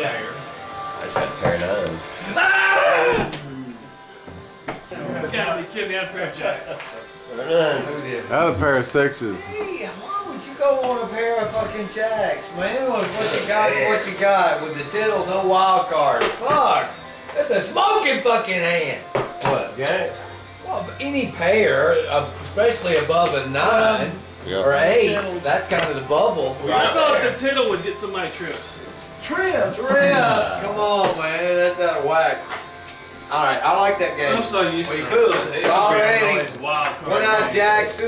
Yeah. I just got a pair of nines. Ah! Gotta be kidding me, I had a pair of jacks. Who? I had a pair of sixes. Hey, why would you go on a pair of fucking jacks, man? What what you got's what you got with the tittle, no wild cards. Fuck. That's a smoking fucking hand. What, Jack? Well, any pair, uh, especially above a nine Yep. or eight, that's kind of the bubble. I right thought there. the tittle would get somebody trips. Trips, trips. Come on, man. That's out of whack. All right, I like that game. I'm so used We to it. could. So, Already. Wild card We're not game. jacks.